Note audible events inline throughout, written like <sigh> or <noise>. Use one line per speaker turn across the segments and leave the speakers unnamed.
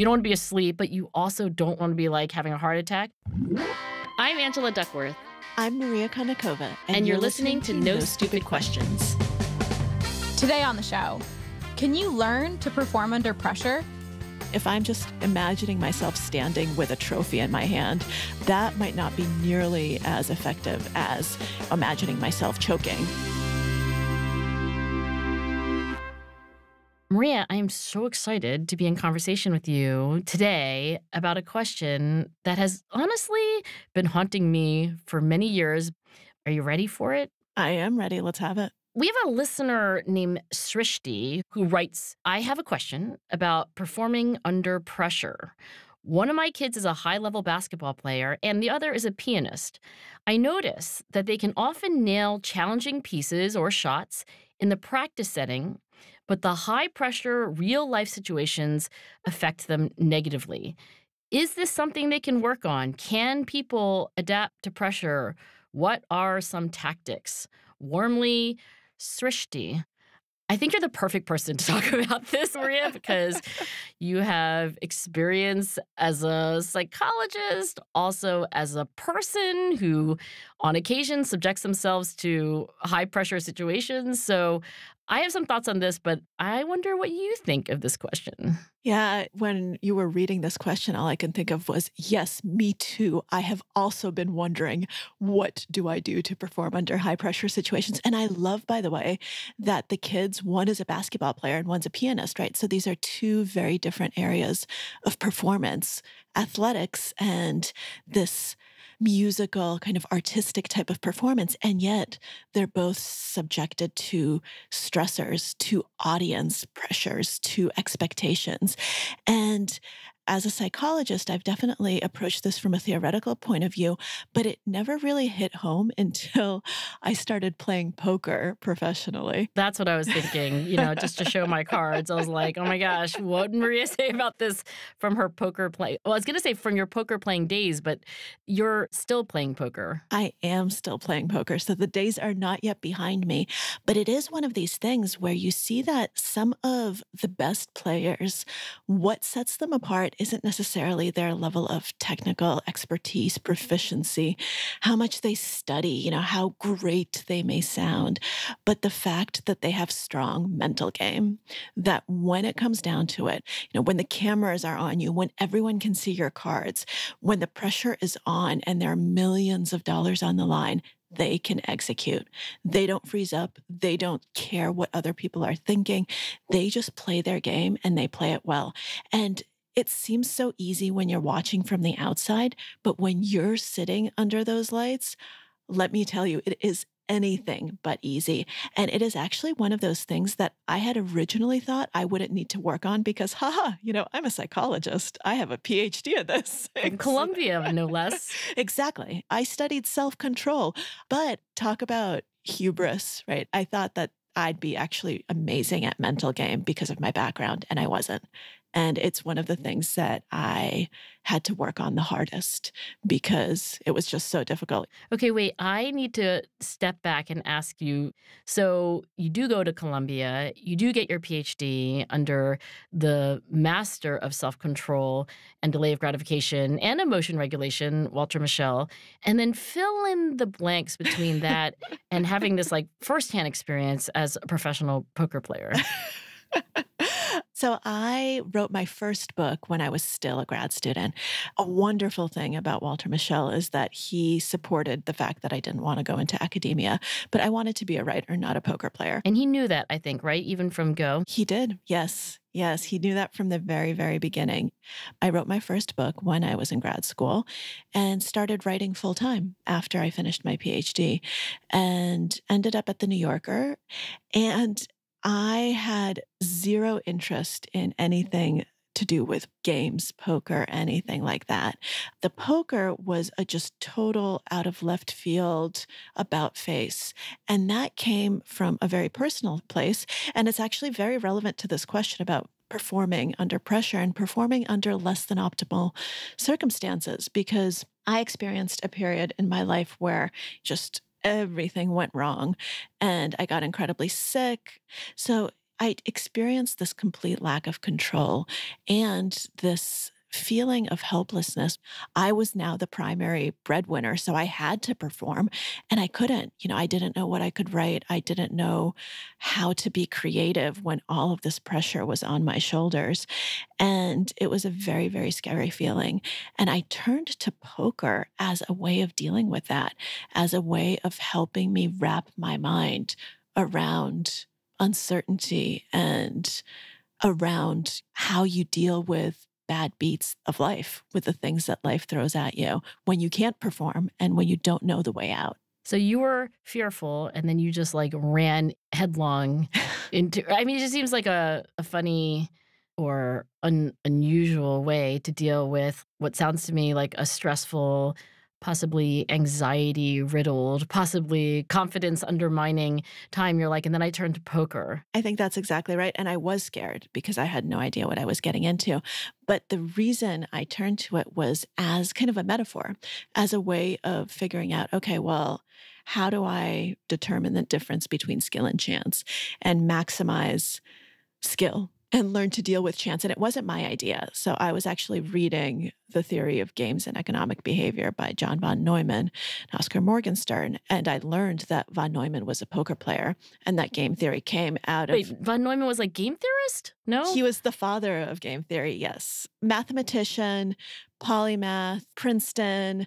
You don't want to be asleep, but you also don't want to be like having a heart attack. I'm Angela Duckworth.
I'm Maria Konnikova.
And, and you're, you're, listening, listening to, No, Stupid, questions.
questions. Today on the show, can you learn to perform under pressure?
If I'm just imagining myself standing with a trophy in my hand, that might not be nearly as effective as imagining myself choking.
Maria, I am so excited to be in conversation with you today about a question that has honestly been haunting me for many years. Are you ready for it?
I am ready. Let's have it.
We have a listener named Srishti who writes I have a question about performing under pressure. One of my kids is a high level basketball player, and the other is a pianist. I notice that they can often nail challenging pieces or shots in the practice setting, but the high pressure, real life situations affect them negatively. Is this something they can work on? Can people adapt to pressure? What are some tactics? Warmly, Srishti. I think you're the perfect person to <laughs> talk about this, Maria, because you have experience as a psychologist, also as a person who, on occasion, subjects themselves to high pressure situations. So I have some thoughts on this, but I wonder what you think of this question.
Yeah, when you were reading this question, all I can think of was, yes, me too. I have also been wondering, what do I do to perform under high pressure situations? And I love, by the way, that the kids, one is a basketball player and one's a pianist, right? So these are two very different areas of performance, athletics and this musical, kind of artistic type of performance. And yet they're both subjected to stressors, to audience pressures, to expectations. And as a psychologist, I've definitely approached this from a theoretical point of view, but it never really hit home <laughs> until I started playing poker professionally.
That's what I was thinking, you know, just to show my cards. I was like, oh my gosh, what did Maria <laughs> say about this from her poker play? Well, I was going to say from your poker playing days, but you're still playing poker.
I am still playing poker. So the days are not yet behind me, but it is one of these things where you see that some of the best players, what sets them apart isn't necessarily their level of technical expertise, proficiency, how much they study, you know, how great they may sound, but the fact that they have strong mental game, that when it comes down to it, you know, when the cameras are on you, when everyone can see your cards, when the pressure is on and there are millions of dollars on the line, they can execute. They don't freeze up. They don't care what other people are thinking. They just play their game and they play it well. And it seems so easy when you're watching from the outside, but when you're sitting under those lights, let me tell you, it is anything but easy. And it is actually one of those things that I had originally thought I wouldn't need to work on because, haha, you know, I'm a psychologist. I have a PhD in this. <laughs>
In Columbia, no less.
exactly. I studied self control. But talk about hubris, right? I thought that I'd be actually amazing at mental game because of my background, and I wasn't. And it's one of the things that I had to work on the hardest because it was just so difficult.
Okay, wait, I need to step back and ask you. So, you do go to Columbia, you do get your PhD under the master of self control and delay of gratification and emotion regulation, Walter Mischel, and then fill in the blanks between that and having this like firsthand experience as a professional poker player. <laughs>
So I wrote my first book when I was still a grad student. A wonderful thing about Walter Mischel is that he supported the fact that I didn't want to go into academia, but I wanted to be a writer, not a poker player.
And he knew that, I think, right? Even from go.
He did. Yes. Yes, he knew that from the very, very beginning. I wrote my first book when I was in grad school and started writing full time after I finished my PhD and ended up at the New Yorker. And I had zero interest in anything to do with games, poker, anything like that. The poker was a just total out of left field about face. And that came from a very personal place. And it's actually very relevant to this question about performing under pressure and performing under less than optimal circumstances because I experienced a period in my life where just everything went wrong and I got incredibly sick. So I experienced this complete lack of control and this feeling of helplessness. I was now the primary breadwinner, so I had to perform and I couldn't. You know, I didn't know what I could write. I didn't know how to be creative when all of this pressure was on my shoulders. And it was a very, very scary feeling. And I turned to poker as a way of dealing with that, as a way of helping me wrap my mind around uncertainty and around how you deal with bad beats of life, with the things that life throws at you when you can't perform and when you don't know the way out.
So you were fearful and then you just like ran headlong <laughs> into I mean it just seems like a, a funny or un, unusual way to deal with what sounds to me like a stressful possibly anxiety riddled, possibly confidence undermining time. You're like, and then I turned to poker.
I think that's exactly right. And I was scared because I had no idea what I was getting into. But the reason I turned to it was as kind of a metaphor, as a way of figuring out, okay, well, how do I determine the difference between skill and chance and maximize skill and learn to deal with chance. And it wasn't my idea. So I was actually reading The Theory of Games and Economic Behavior by John von Neumann and Oskar Morgenstern. And I learned that von Neumann was a poker player and that game theory came out of.
Wait, von Neumann was like game theorist? No?
He was the father of game theory, yes. Mathematician, polymath, Princeton,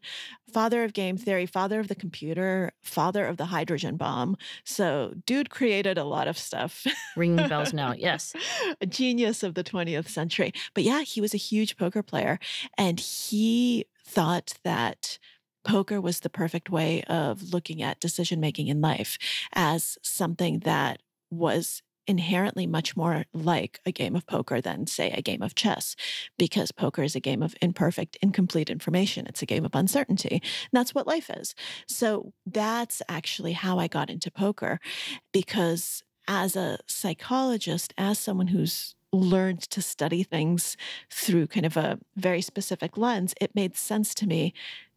father of game theory, father of the computer, father of the hydrogen bomb. So, dude created a lot of stuff.
Ringing bells now, <laughs> yes.
a genius of the 20th century. But yeah, he was a huge poker player and he thought that poker was the perfect way of looking at decision making in life as something that was inherently much more like a game of poker than, say, a game of chess, because poker is a game of imperfect, incomplete information. It's a game of uncertainty. And that's what life is. So that's actually how I got into poker, because as a psychologist, as someone who's learned to study things through kind of a very specific lens, it made sense to me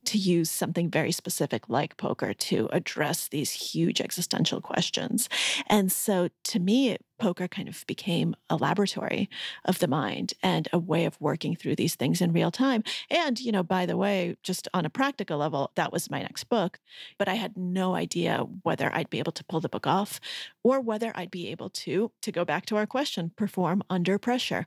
to use something very specific like poker to address these huge existential questions. And so to me, poker kind of became a laboratory of the mind and a way of working through these things in real time. And, you know, by the way, just on a practical level, that was my next book. But I had no idea whether I'd be able to pull the book off or whether I'd be able to, to go back to our question, perform under pressure.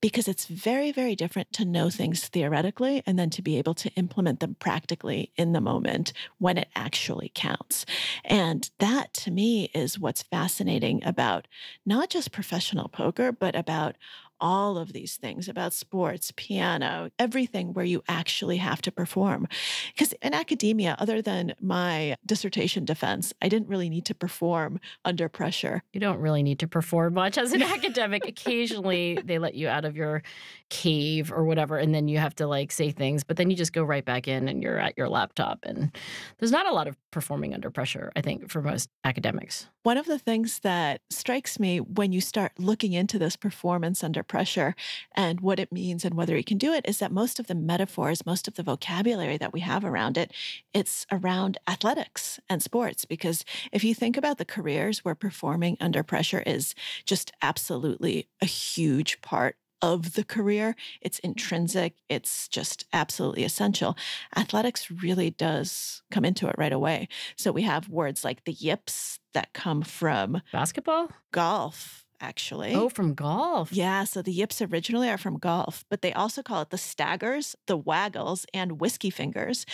Because it's very, very different to know things theoretically and then to be able to implement them practically in the moment when it actually counts. And that to me is what's fascinating about not just professional poker, but about all of these things about sports, piano, everything where you actually have to perform. Because in academia, other than my dissertation defense, I didn't really need to perform under pressure.
You don't really need to perform much as an <laughs> academic. Occasionally, they let you out of your cave or whatever, and then you have to like say things, but then you just go right back in and you're at your laptop. And there's not a lot of performing under pressure, I think, for most academics.
One of the things that strikes me when you start looking into this performance under pressure and what it means and whether you can do it is that most of the metaphors, most of the vocabulary that we have around it, it's around athletics and sports. Because if you think about the careers where performing under pressure is just absolutely a huge part of the career. It's intrinsic, it's just absolutely essential. Athletics really does come into it right away. So we have words like the yips that come from
basketball,
golf, actually.
Oh, from golf.
Yeah. So the yips originally are from golf, but they also call it the staggers, the waggles, and whiskey fingers.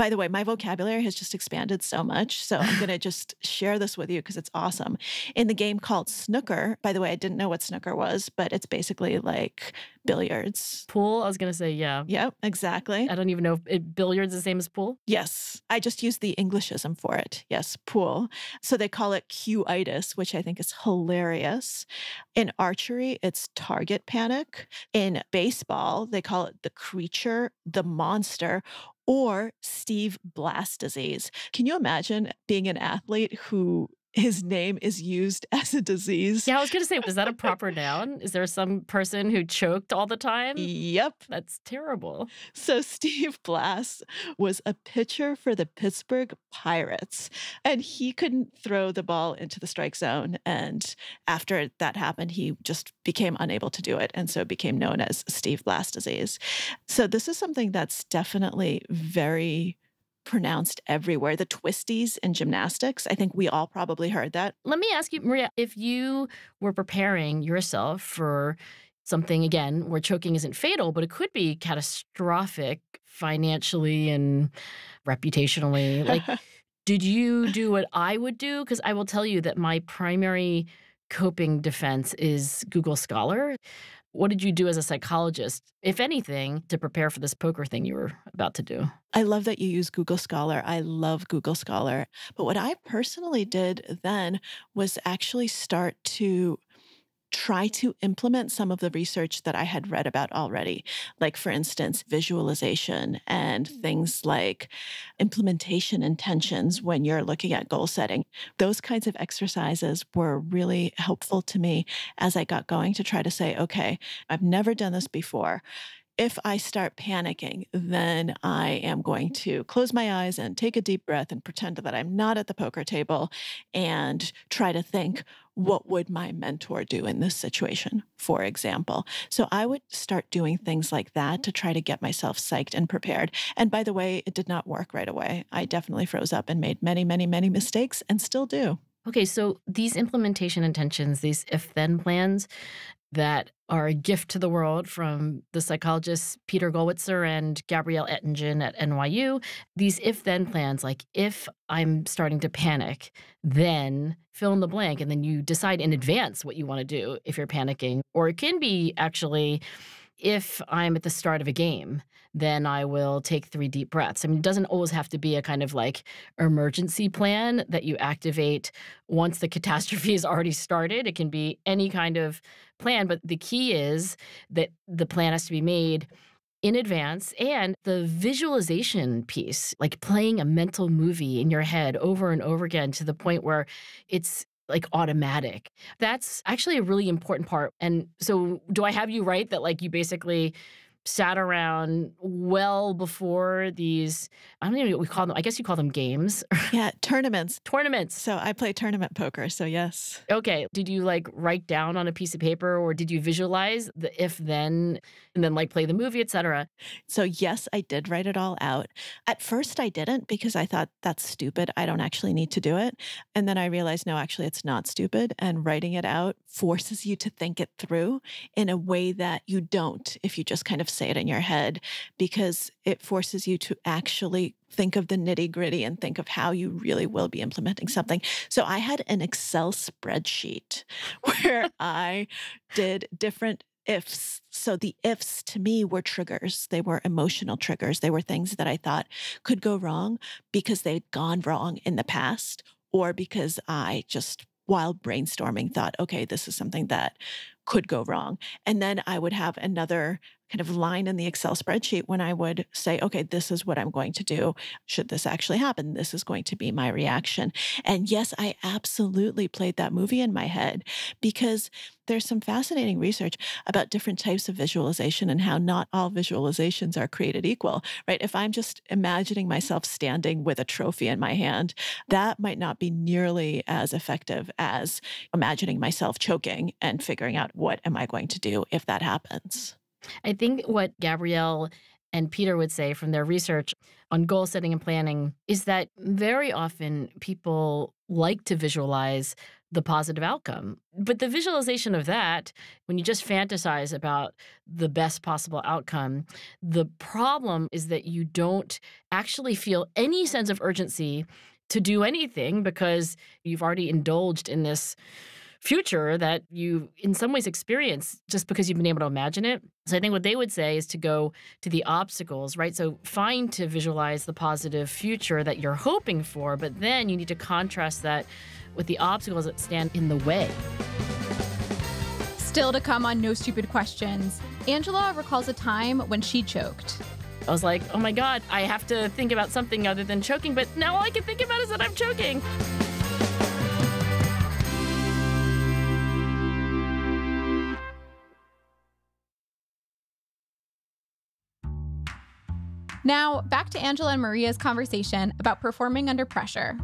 By the way, my vocabulary has just expanded so much. So I'm going to just share this with you because it's awesome. In the game called snooker, by the way, I didn't know what snooker was, but it's basically like billiards.
Pool? I was going to say, yeah.
Yep, exactly.
I don't even know if it, billiards is the same as pool.
Yes. I just used the Englishism for it. Yes, pool. So they call it Q-itis, which I think is hilarious. In archery, it's target panic. In baseball, they call it the creature, the monster, or Steve Blass disease. Can you imagine being an athlete who his name is used <laughs> as a disease.
Yeah, I was going to say, is that a <laughs> proper noun? Is there some person who choked all the time?
Yep.
That's terrible.
So, <laughs> Steve Blass was a pitcher for the Pittsburgh Pirates, and he couldn't throw the ball into the strike zone. And after that happened, he just became unable to do it. And so it became known as Steve Blass disease. So, this is something that's definitely very pronounced everywhere. The twisties in gymnastics, I think we all probably heard that.
Let me ask you, Maria, if you were preparing yourself for something again where choking isn't fatal, but it could be catastrophic financially and reputationally, like <laughs> did you do what I would do? Because I will tell you that my primary coping defense is Google Scholar. What did you do as a psychologist, if anything, to prepare for this poker thing you were about to do?
I love that you use Google Scholar. I love Google Scholar. But what I personally did then was actually start to try to implement some of the research that I had read about already. Like, for instance, visualization and things like implementation intentions mm-hmm. when you're looking at goal setting. Those kinds of exercises were really helpful to me as I got going to try to say, okay, I've never done this before if I start panicking, then I am going mm-hmm. to close my eyes and take a deep breath and pretend that I'm not at the poker table and try to think, what would my mentor do in this situation, for example? So I would start doing things like that to try to get myself psyched and prepared. And by the way, it did not work right away. I definitely froze up and made many, many, many mistakes and still do.
Okay, so these implementation intentions, these if then plans, that are a gift to the world from the psychologists Peter Gollwitzer and Gabrielle Oettingen at NYU. These if then plans, like if I'm starting to panic, then fill in the blank. And then you decide in advance what you want to do if you're panicking. Or it can be actually if I'm at the start of a game, then I will take three deep breaths. I mean, it doesn't always have to be a kind of like emergency plan that you activate once the <laughs> catastrophe is already started. It can be any kind of plan, but the key is that the plan has to be made in advance and the visualization piece like playing a mental movie in your head over and over again to the point where it's like automatic. That's actually a really important part. And so, do I have you right that like you basically sat around well before these I don't even know what we call them. I guess you call them games. <laughs>
Yeah, tournaments.
tournaments.
So I play tournament poker, so yes.
Okay. Did you like write down on a piece of paper or did you visualize the if then and then like play the movie, etc.?
So yes, I did write it all out. At first I didn't because I thought that's stupid. I don't actually need to do it. And then I realized no, actually it's not stupid and writing it out forces you to think it through in a way that you don't if you just kind of say it in your head because it forces you to actually think of the nitty gritty and think of how you really will be implementing mm-hmm. something. So I had an Excel spreadsheet <laughs> where <laughs> I did different ifs. So the ifs to me were triggers. They were emotional triggers. They were things that I thought could go wrong because they'd gone wrong in the past or because I just while brainstorming thought, okay, this is something that could go wrong. And then I would have another kind of line in the Excel spreadsheet when I would say, okay, this is what I'm going to do. Should this actually happen, this is going to be my reaction. And yes, I absolutely played that movie in my head because there's some fascinating research about different types of visualization and how not all visualizations are created equal, right? If I'm just imagining myself standing with a trophy in my hand, that might not be nearly as effective as imagining myself choking and figuring out what am I going to do if that happens.
I think what Gabrielle and Peter would say from their research on goal setting and planning is that very often people like to visualize the positive outcome. But the visualization of that, when you just fantasize about the best possible outcome, the problem is that you don't actually feel any sense of urgency to do anything because you've already indulged in this future that you in some ways experience just because you've been able to imagine it. So I think what they would say is to go to the obstacles, right? So find to visualize the positive future that you're hoping for, but then you need to contrast that with the obstacles that stand in the way.
Still to come on No Stupid Questions, Angela recalls a time when she choked.
I was like, oh my God, I have to think about something other than choking, but now all I can think about is that I'm choking.
Now, back to Angela and Maria's conversation about performing under pressure.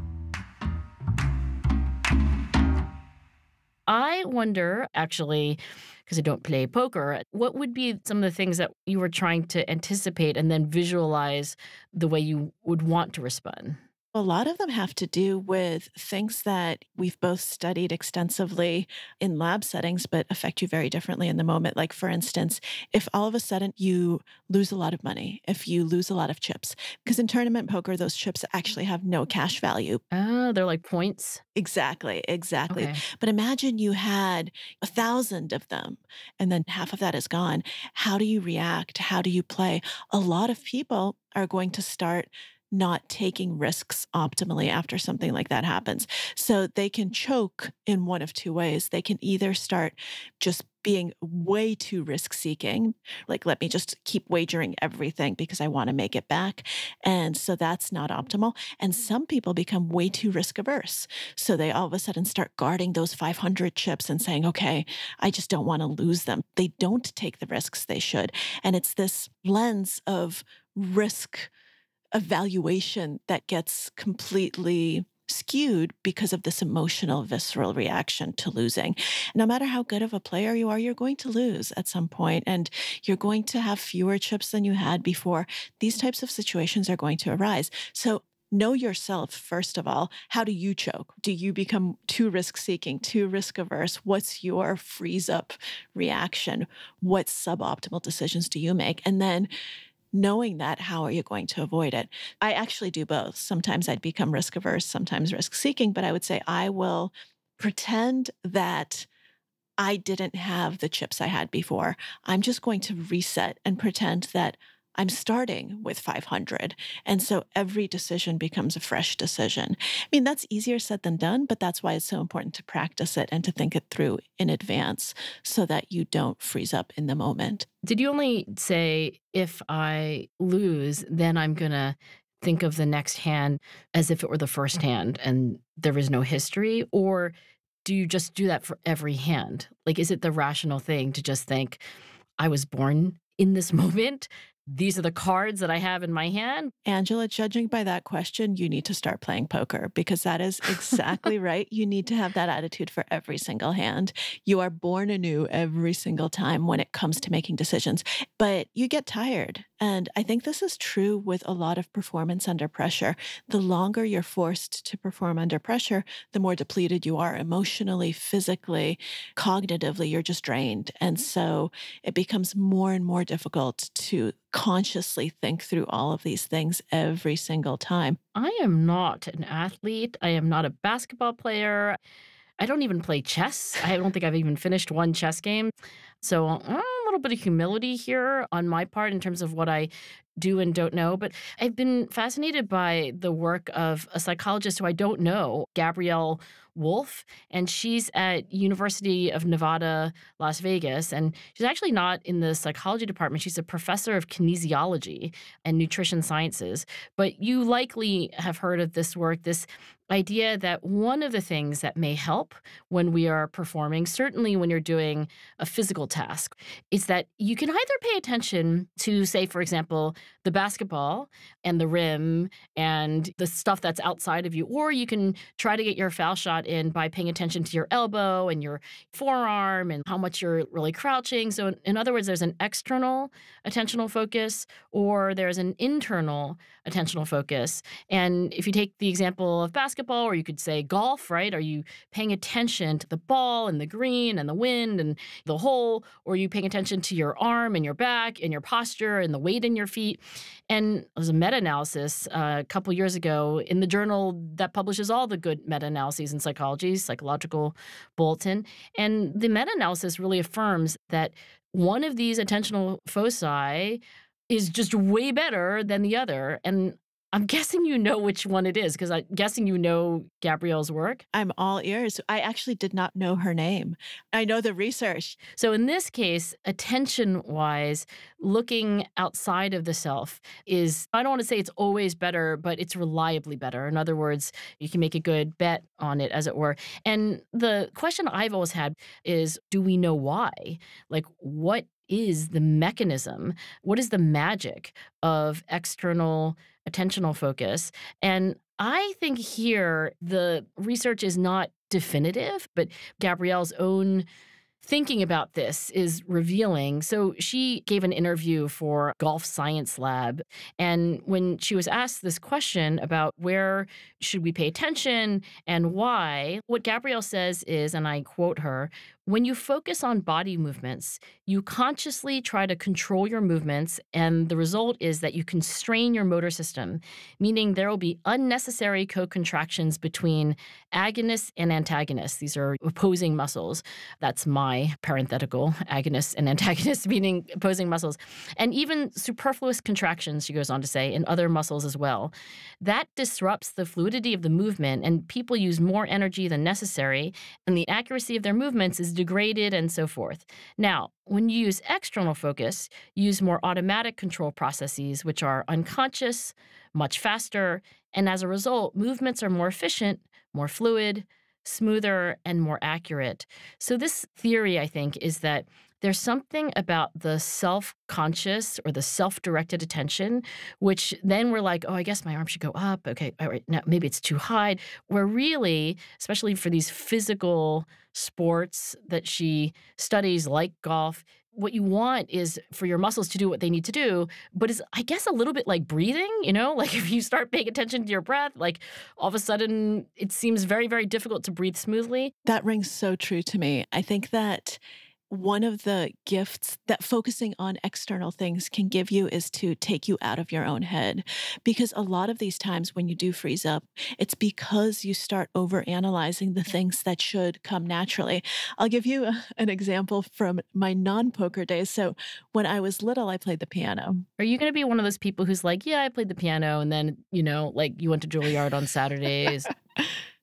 I wonder, actually, because I don't play poker, what would be some of the things that you were trying to anticipate and then visualize the way you would want to respond?
A lot of them have to do with things that we've both studied extensively in lab settings, but affect you very differently in the moment. Like, for instance, if all of a sudden you lose a lot of money, if you lose a lot of chips, because in tournament poker, those chips actually have no cash value.
Oh, they're like points.
Exactly, exactly.
Okay.
But imagine you had a thousand of them and then half of that is gone. How do you react? How do you play? A lot of people are going to start not taking risks optimally after something like that happens. So they can choke in one of two ways. They can either start just being way too risk seeking, like, let me just keep wagering everything because I want to make it back. And so that's not optimal. And some people become way too risk averse. So they all of a sudden start guarding those 500 chips and saying, okay, I just don't want to lose them. They don't take the risks they should. And it's this lens of risk evaluation that gets completely skewed because of this emotional, visceral reaction to losing. No matter how good of a player you are, you're going to lose at some point and you're going to have fewer chips than you had before. These types of situations are going to arise. So, Know yourself, first of all. How do you choke? Do you become too risk seeking, too risk averse? What's your freeze up reaction? What suboptimal decisions do you make? And then knowing that, how are you going to avoid it? I actually do both. Sometimes I'd become risk averse, sometimes risk seeking, but I would say I will pretend that I didn't have the chips I had before. I'm just going to reset and pretend that I'm starting with 500. And so every decision becomes a fresh decision. I mean, that's easier said than done, but that's why it's so important to practice it and to think it through in advance so that you don't freeze up in the moment.
Did you only say, if I lose, then I'm going to think of the next hand as if it were the first hand and there is no history? Or do you just do that for every hand? Like, is it the rational thing to just think, I was born in this <laughs> moment these are the cards that I have in my hand.
Angela, judging by that question, you need to start playing poker because that is exactly <laughs> right. You need to have that attitude for every single hand. You are born anew every single time when it comes to making decisions, but you get tired. And I think this is true with a lot of performance under pressure. The longer you're forced to perform under pressure, the more depleted you are emotionally, physically, cognitively, you're just drained. And mm-hmm. so it becomes more and more difficult to consciously think through all of these things every single time.
I am not an athlete. I am not a basketball player. I don't even play chess. I don't think I've even finished one chess game. So uh, a little bit of humility here on my part in terms of what I do and don't know. But I've been fascinated by the work of a psychologist who I don't know, Gabrielle Wulf, and she's at University of Nevada, Las Vegas, and she's actually not in the psychology department. She's a professor of kinesiology and nutrition sciences. But you likely have heard of this work, this idea that one of the things that may help when we are performing, certainly when you're doing a physical task, is that you can either pay attention to, say, for example, the basketball and the rim and the stuff that's outside of you, or you can try to get your foul shot in by paying attention to your elbow and your forearm and how much you're really crouching. So, in other words, there's an external attentional focus or there's an internal attentional focus. And if you take the example of basketball, or you could say golf, right? Are you paying attention to the ball and the green and the wind and the hole, or are you paying attention to your arm and your back and your posture and the weight in your feet? And there was a meta analysis uh, a couple years ago in the journal that publishes all the good meta analyses in psychology, Psychologies, psychological Bulletin. And the meta analysis really affirms that one of these attentional foci is just way better than the other. And I'm guessing you know which one it is because I'm guessing you know Gabrielle's work.
I'm all ears. I actually did not know her name. I know the research.
So, in this case, attention wise, looking outside of the self is, I don't want to say it's always better, but it's reliably better. In other words, you can make a good bet on it, as it were. And the question I've always had is do we know why? Like, what is the mechanism? What is the magic of external attentional focus? And I think here the research is not definitive, but Gabrielle's own thinking about this is revealing. So she gave an interview for Golf Science Lab. And when she was asked this question about where should we pay attention and why, what Gabrielle says is, and I quote her, when you focus on body movements, you consciously try to control your movements, and the result is that you constrain your motor system, meaning there will be unnecessary co contractions between agonists and antagonists. These are opposing muscles. That's my parenthetical agonists and <laughs> antagonists, meaning opposing muscles, and even superfluous contractions, she goes on to say, in other muscles as well. That disrupts the fluidity of the movement, and people use more energy than necessary, and the accuracy of their movements is degraded, and so forth. Now, when you use external focus, use more automatic control processes, which are unconscious, much faster, and as a result, movements are more efficient, more fluid, smoother, and more accurate. So, this theory, I think, is that there's something about the self conscious or the self directed attention, which then we're like, oh, I guess my arm should go up. Okay, all right, now maybe it's too high. Where really, especially for these physical sports that she studies, like golf, what you want is for your muscles to do what they need to do, but is I guess a little bit like breathing, you know? <laughs> Like if you start paying attention to your breath, like all of a sudden it seems very, very difficult to breathe smoothly.
That rings so true to me. I think that one of the gifts that focusing on external things can give you is to take you out of your own head. Because a lot of these times when you do freeze up, it's because you start over analyzing the things that should come naturally. I'll give you a, an example from my non poker days. So when I was little, I played the piano.
Are you going to be one of those people who's like, yeah, I played the piano, and then, you know, like you went to Juilliard on Saturdays?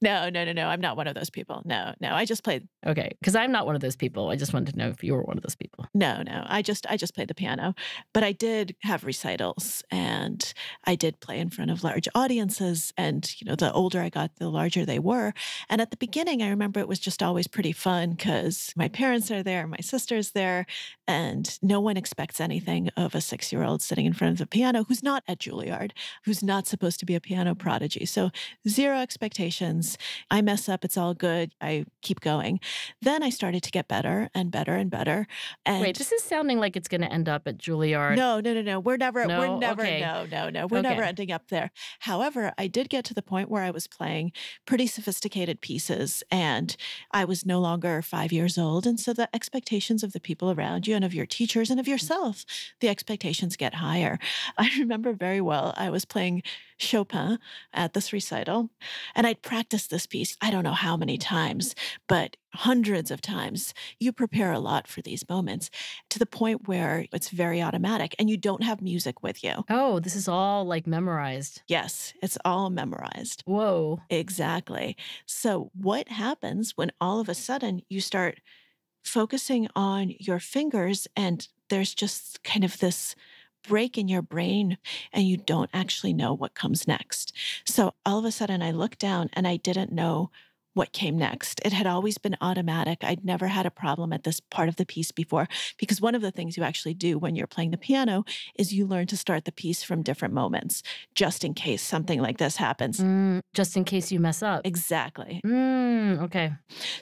No, no, no, no. I'm not one of those people. No, no. I just played.
Okay, because I'm not one of those people. I just wanted to know if you were one of those people.
No, no. I just I just played the piano, but I did have recitals, and I did play in front of large audiences. And you know, the older I got, the larger they were. And at the beginning, I remember it was just always pretty fun because my parents are there, my sister's there, and no one expects anything of a six year old sitting in front of the piano who's not at Juilliard, who's not supposed to be a piano prodigy. So zero expectations. I mess up, it's all good. I keep going. Then I started to get better and better and better. And
Wait, this is sounding like it's going to end up at Juilliard.
No, no, no, no. We're never,
No?
we're never,
Okay.
no, no, no. We're never ending up there. However, I did get to the point where I was playing pretty sophisticated pieces and I was no longer five years old. And so the expectations of the people around you and of your teachers and of yourself, the expectations get higher. <laughs> I remember very well, I was playing Chopin at this recital and I'd practiced this piece, I don't know how many times, but hundreds of times. You prepare a lot for these moments to the point where it's very automatic and you don't have music with you.
Oh, this is all like memorized.
Yes, it's all memorized.
Whoa.
Exactly. So, what happens when all of a sudden you start focusing on your fingers and there's just kind of this break in your brain and you don't actually know what comes next? So, all of a sudden, I looked down and I didn't know what came next. It had always been automatic. I'd never had a problem at this part of the piece before because one of the things you actually do when you're playing the piano is you learn to start the piece from different moments just in case something like this happens.
Mm, just in case you mess up.
Exactly.
Mm, okay.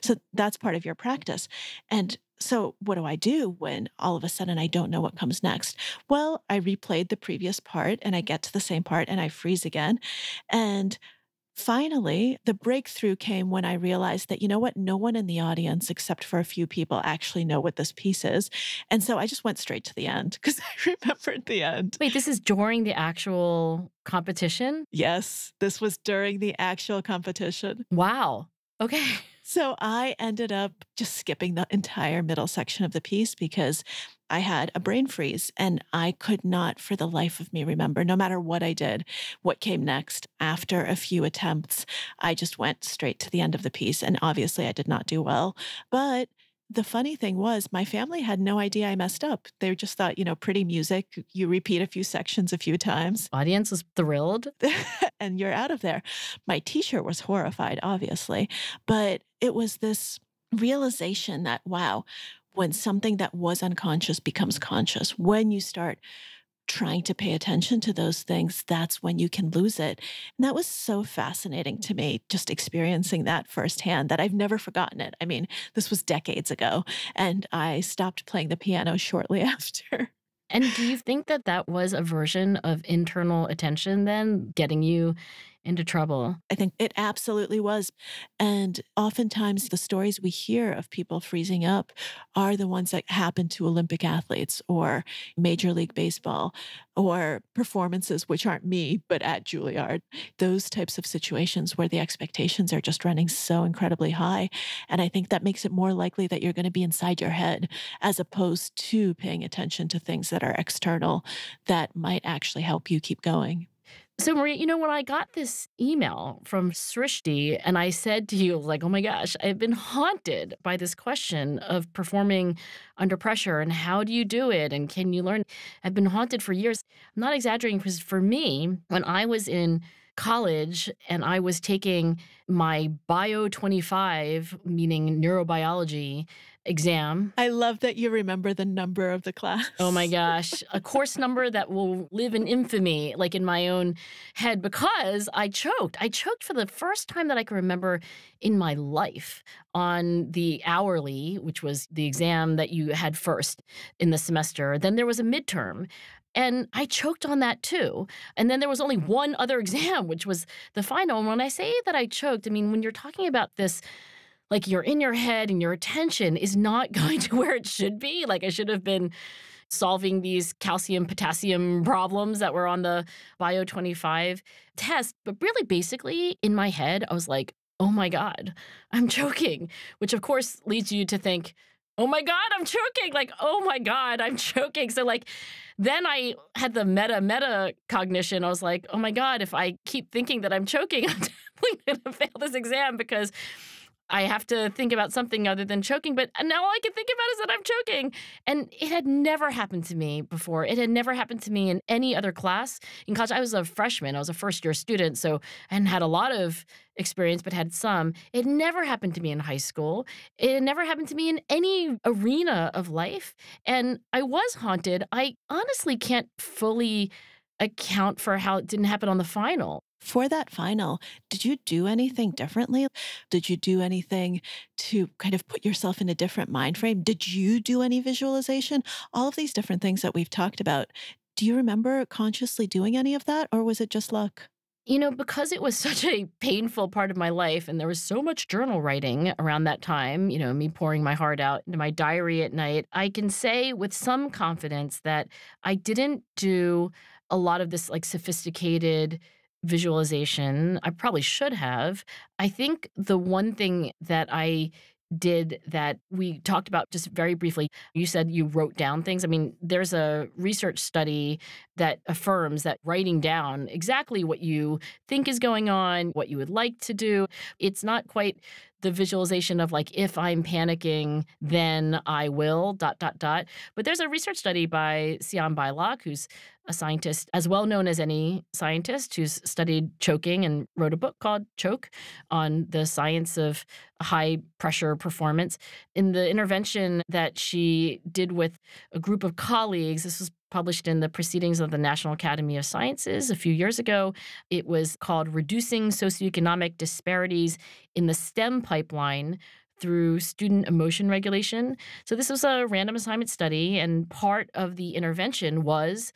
So that's part of your practice. And so, what do I do when all of a sudden I don't know what comes next? Well, I replayed the previous part and I get to the same part and I freeze again. And finally, the breakthrough came when I realized that, you know what? No one in the audience, except for a few people, actually know what this piece is. And so I just went straight to the end because <laughs> I remembered the end.
Wait, this is during the actual competition?
Yes, this was during the actual competition.
Wow. Okay. <laughs>
So I ended up just skipping the entire middle section of the piece because I had a brain freeze and I could not, for the life of me, remember, no matter what I did, what came next. After a few attempts, I just went straight to the end of the piece. And obviously, I did not do well. But the funny thing was, my family had no idea I messed up. They just thought, you know, pretty music, you repeat a few sections a few times
Audience was thrilled. <laughs>
and you're out of there. My teacher was horrified, obviously, but it was this realization that, wow, when something that was unconscious becomes conscious, when you start trying to pay attention to those things, that's when you can lose it. And that was so fascinating to me, just experiencing that firsthand that I've never forgotten it. I mean, this was decades ago, and I stopped playing the piano shortly <laughs> after.
And do you think that that was a version of internal attention then, getting you into trouble.
I think it absolutely was. And oftentimes, the stories we hear of people freezing up are the ones that happen to Olympic athletes or Major League Baseball or performances which aren't me, but at Juilliard. Those types of situations where the expectations are just running so incredibly high. And I think that makes it more likely that you're going to be inside your head as opposed to paying attention to things that are external that might actually help you keep going.
So, Maria, you know, when I got this email from Srishti and I said to you, like, oh my gosh, I've been haunted by this question of performing under pressure and how do you do it and can you learn? I've been haunted for years. I'm not exaggerating because for me, when I was in college and I was taking my Bio 25, meaning neurobiology, exam.
I love that you remember the number of the class.
Oh my <laughs> gosh, a course number that will live in infamy, like in my own head, because I choked. I choked for the first time that I can remember in my life on the hourly, which was the exam that you had first in the semester. Then there was a midterm. And I choked on that too. And then there was only one other <laughs> exam, which was the final. And when I say that I choked, I mean, when you're talking about this like you're in your head and your attention is not <laughs> going to where it should be. Like I should have been solving these calcium potassium problems that were on the Bio 25 test. But really, basically, in my head, I was like, oh my God, I'm choking, which of course leads you to think, oh my God, I'm choking. Like, oh my God, I'm choking. So, like, then I had the meta meta cognition. I was like, oh my God, if I keep thinking that I'm choking, <laughs> I'm definitely going to fail this exam because I have to think about something other than choking, but now all I can think about is that I'm choking. And it had never happened to me before. It had never happened to me in any other class. In college, I was a freshman, I was a first year student, so I hadn't had a lot of experience, but had some. It never happened to me in high school. It never happened to me in any arena of life. And I was haunted. I honestly can't fully account for how it didn't happen on the final.
For that final, did you do anything differently? Did you do anything to kind of put yourself in a different mind frame? Did you do any visualization? All of these different things that we've talked about. Do you remember consciously doing any of that, or was it just luck?
You know, because it was <laughs> such a painful part of my life and there was so much journal writing around that time, you know, me pouring my heart out into my diary at night, I can say with some confidence that I didn't do a lot of this like sophisticated visualization. I probably should have. I think the one thing that I did that we talked about just very briefly. You said you wrote down things. I mean, there's a research study that affirms that writing down exactly what you think is going on, what you would like to do, it's not quite the visualization of like if i'm panicking then i will dot dot dot. But there's a research study by Sian Beilock who's a scientist as well known as any scientist who's studied choking and wrote a book called choke on the science of high pressure performance. In the intervention that she did with a group of colleagues this was published in the Proceedings of the National Academy of Sciences a few years ago. It was called Reducing Socioeconomic Disparities in the STEM Pipeline through student emotion regulation. So, this was a random assignment study, and part of the intervention was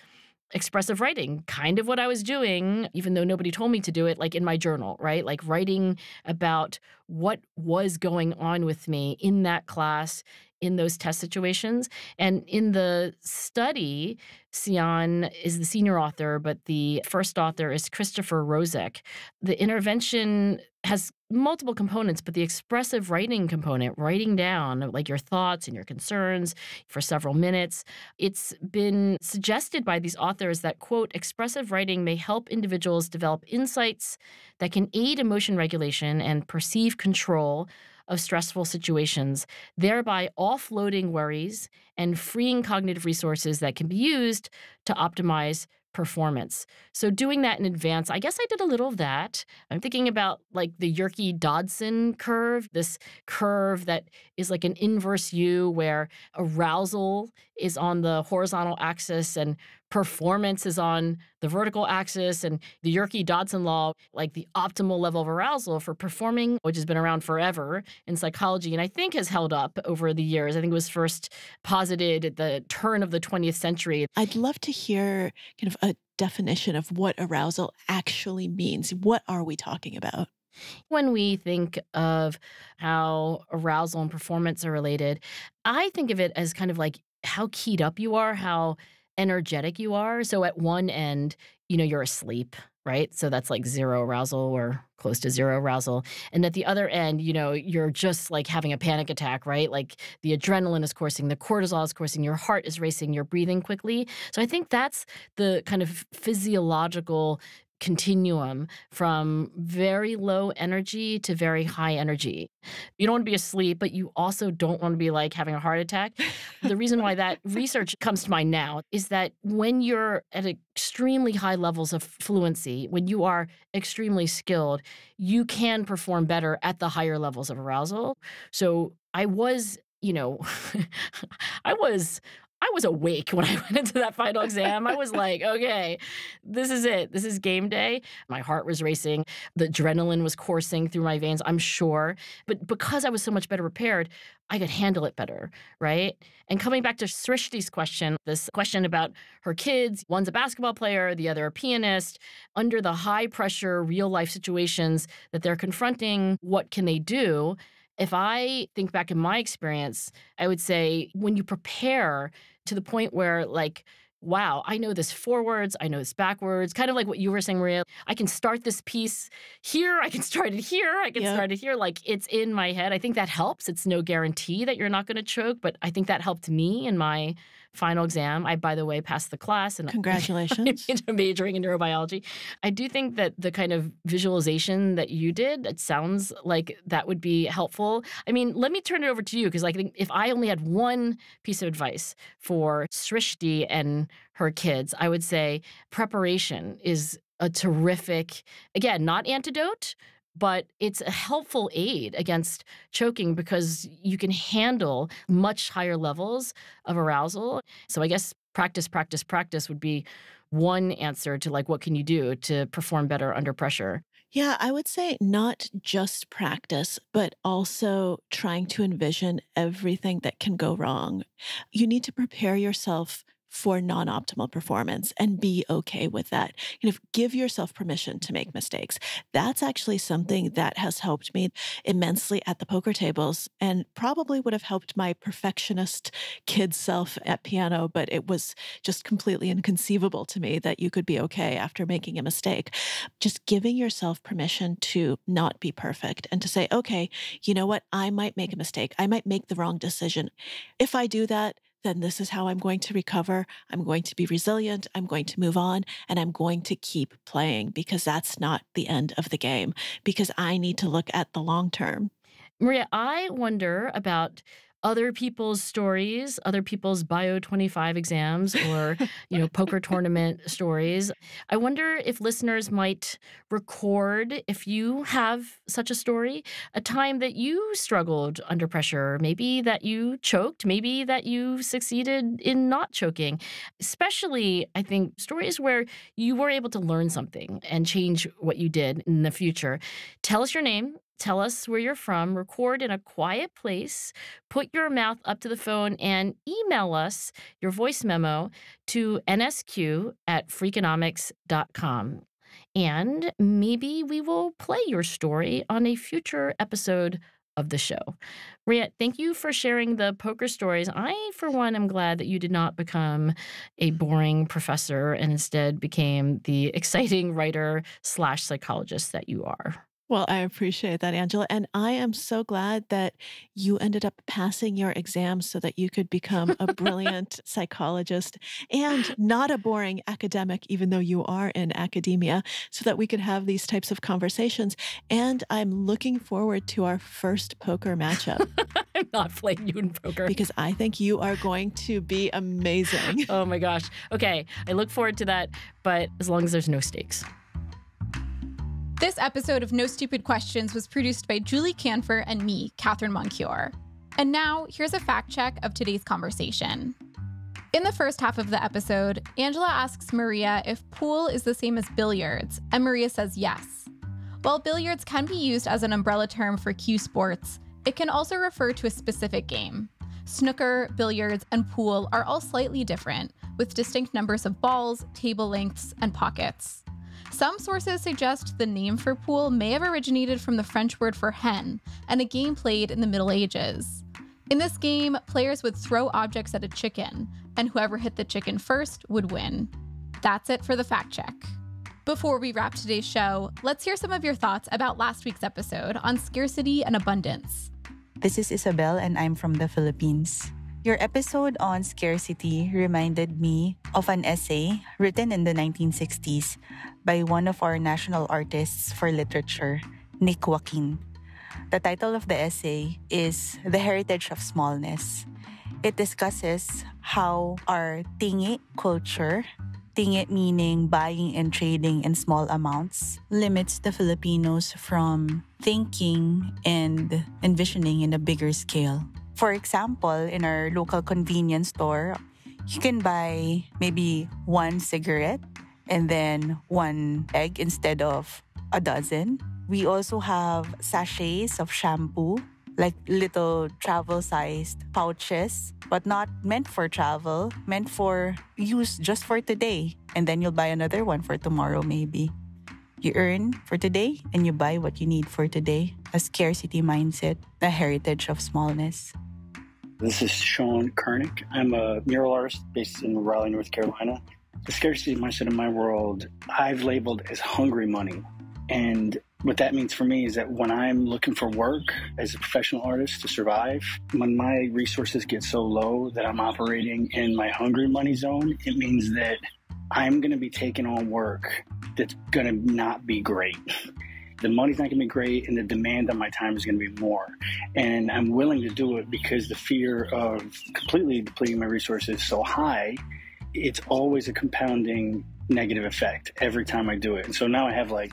expressive writing, kind of what I was doing, even though nobody told me to do it, like in my journal, right? Like writing about what was going on with me in that class in those test situations. And in the study, Sian is the senior author, but the first author is Christopher Rozek. The intervention has multiple components, but the expressive writing component, writing down like your thoughts and your concerns for several minutes, it's been suggested by these authors that, quote, expressive writing may help individuals develop insights that can aid emotion regulation and perceive control of stressful situations, thereby offloading worries and freeing cognitive resources that can be used to optimize performance. So doing that in advance, I guess I did a little of that. I'm thinking about like the Yerkes Dodson curve, this curve that is like an inverse U where arousal is on the horizontal axis and performance is on the vertical axis and the Yerkes Dodson law, like the optimal level of arousal for performing, which has been around forever in psychology and I think has held up over the years. I think it was first posited at the turn of the 20th century.
I'd love to hear kind of a definition of what arousal actually means. What are we talking about?
When we think of how arousal and performance are related, I think of it as kind of like how keyed up you are, how energetic you are. So at one end, you know, you're asleep, right? So that's like zero arousal or close to zero arousal. And at the other end, you know, you're just like having a panic attack, right? Like the adrenaline is coursing, the cortisol is coursing, your heart is racing, you're breathing quickly. So I think that's the kind of physiological continuum from very low energy to very high energy. You don't want to be asleep, but you also don't want to be like having a heart attack. the reason why that <laughs> research comes to mind now is that when you're at extremely high levels of fluency, when you are extremely skilled, you can perform better at the higher levels of arousal. So I was you know, <laughs> I was I was awake <laughs> when I went into that final exam. I was like, okay, this is it. This is game day. My heart was racing. The adrenaline was coursing through my veins, I'm sure. But because I was so much better prepared, I could handle it better, right? And coming back to Srishti's question, this question about her kids, one's a basketball player, the other a pianist, under the high pressure real life situations that they're confronting, what can they do? If I think back in my experience, I would say when you prepare to the point where, like, wow, I know this forwards, I know this backwards, kind of like what you were saying, Maria. I can start this piece here, I can start it here, I can yep. start it here. Like it's in my head. I think that helps. It's no guarantee that you're not going to choke, but I think that helped me in my final exam. I, by the way, passed the class and <laughs>
congratulations.
I'm majoring in neurobiology. I do think that the kind of visualization that you did, it sounds like that would be helpful. I mean, let me turn it over to you because I think if I only had one piece of advice for Srishti and her kids, I would say preparation is a terrific, again, not antidote, but it's a helpful aid against choking because you can handle much higher levels of arousal. So I guess practice, practice, practice would be one answer to like what can you do to perform better under pressure.
Yeah, I would say not just practice, but also trying to envision everything that can go wrong. You need to prepare yourself for non optimal performance and be okay with that. You know, give yourself permission to make mistakes. That's actually something that has helped me immensely at the poker tables and probably would have helped my perfectionist kid self at piano, but it was just completely inconceivable to me that you could be okay after making a mistake. Just giving yourself permission to not be perfect and to say, okay, you know what? I might make a mistake. I might make the wrong decision. If I do that, then this is how I'm going to recover. I'm going to be resilient. I'm going to move on and I'm going to keep playing because that's not the end of the game because I need to look at the long term.
Maria, I wonder about other people's stories, other people's Bio 25 exams or, <laughs> you know, poker tournament stories. I wonder if listeners might record if you have such a story, a time that you struggled under pressure, maybe that you choked, maybe that you succeeded in not choking. Especially, I think stories where you were able to learn something and change what you did in the future. Tell us your name Tell us where you're from, record in a quiet place, put your mouth up to the phone, and email us your voice memo to nsq at freakonomics.com. And maybe we will play your story on a future episode of the show. Maria, thank you for sharing the poker stories. I, for one, am glad that you did not become a boring professor and instead became the <laughs> exciting writer slash psychologist that you are.
Well, I appreciate that, Angela. And I am so glad that you ended up passing your exams so that you could become a brilliant psychologist and <laughs> not a boring academic, even though you are in academia, so that we could have these types of conversations. And I'm looking forward to our first poker matchup. <laughs>
I'm not playing you in poker.
Because I think you are going to be amazing.
oh my gosh. Okay. I look forward to that, but as long as there's no stakes.
This episode of No Stupid Questions was produced by Julie Kanfer and me, Katherine Moncure. And now, here's a fact check of today's conversation. In the first half of the episode, Angela asks Maria if pool is the same as billiards, and Maria says yes. While billiards can be used as an umbrella term for cue sports, it can also refer to a specific game. Snooker, billiards, and pool are all slightly different, with distinct numbers of balls, table lengths, and pockets. Some sources suggest the name for pool may have originated from the French word for hen and a game played in the Middle Ages. In this game, players would throw objects at a chicken, and whoever hit the chicken first would win. That's it for the fact check. Before we wrap today's show, let's hear some of your thoughts about last week's episode on scarcity and abundance.
This is Isabel, and I'm from the Philippines. Your episode on scarcity reminded me of an essay written in the 1960s by one of our national artists for literature, Nick Joaquin. The title of the essay is The Heritage of Smallness. It discusses how our tingi culture, tingi meaning buying and trading in small amounts, limits the Filipinos from thinking and envisioning in a bigger scale. For example, in our local convenience store, you can buy maybe one cigarette and then one egg instead of a dozen. We also have sachets of shampoo, like little travel sized pouches, but not meant for travel, meant for use just for today. And then you'll buy another one for tomorrow, maybe. You earn for today and you buy what you need for today. A scarcity mindset, a heritage of smallness.
This is Sean Kernick. I'm a mural artist based in Raleigh, North Carolina. The scarcity mindset in my world, I've labeled as hungry money. And what that means for me is that when I'm looking for work as a professional artist to survive, when my resources get so low that I'm operating in my hungry money zone, it means that I'm going to be taking on work that's going to not be great <laughs> the money's not going to be great and the demand on my time is going to be more. And I'm willing to do it because the fear of completely depleting my resources is so high, it's always a compounding negative effect every time I do it. And so now I have like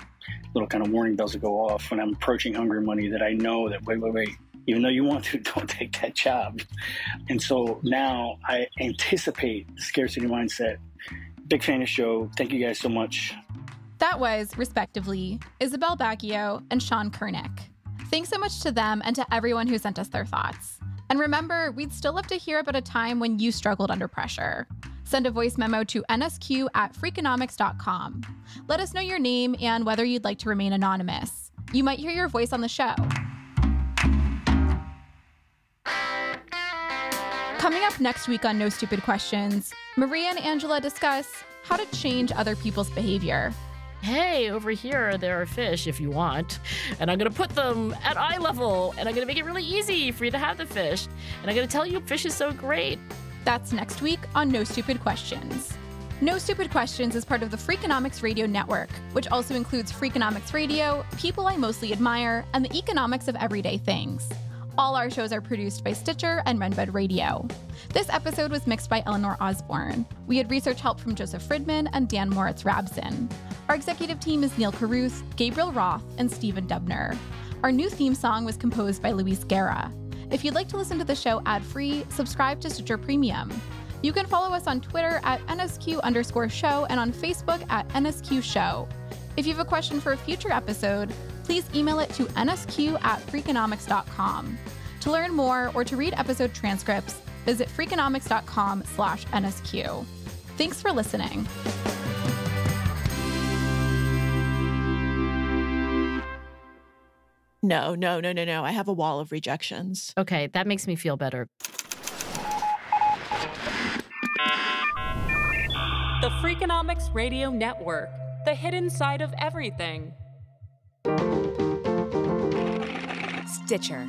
little kind of warning bells that go off when I'm approaching hungry money that I know that, wait, wait, wait, even though you want to, <laughs> don't take that job. And so now I anticipate the scarcity mindset. Big fan of show. Thank you guys so much.
That was, respectively, Isabel Baggio and Sean Kernick. Thanks so much to them and to everyone who sent us their thoughts. And remember, we'd still love to hear about a time when you struggled under pressure. Send a voice memo to nsq at freakonomics.com. Let us know your name and whether you'd like to remain anonymous. You might hear your voice on the show. Coming up next week on No Stupid Questions, Maria and Angela discuss how to change other people's behavior
hey, over here there are fish if you want, and I'm gonna put them at eye level, and I'm gonna make it really easy for you to have the fish, and I'm gonna tell you fish is so great.
That's next week on No Stupid Questions. No Stupid Questions is part of the Freakonomics Radio Network, which also includes Freakonomics Radio, People I Mostly Admire, and the Economics of Everyday Things. All our shows are produced by Stitcher and Renbud Radio. This episode was mixed by Eleanor Osborne. We had research help from Joseph Fridman and Dan Moritz Rabson. Our executive team is Neil Carruth, Gabriel Roth, and Stephen Dubner. Our new theme song was composed by Luis Guerra. If you'd like to listen to the show ad-free, subscribe to Stitcher Premium. You can follow us on Twitter at NSQ underscore show and on Facebook at NSQ show. If you have a question for a future episode, please email it to nsq at freakonomics.com. To learn more or to read episode transcripts, visit freakonomics.com slash nsq. Thanks for listening.
No, no, no, no, no. I have a wall of rejections.
Okay, that makes me feel better.
The Freakonomics Radio Network, the hidden side of everything. Stitcher.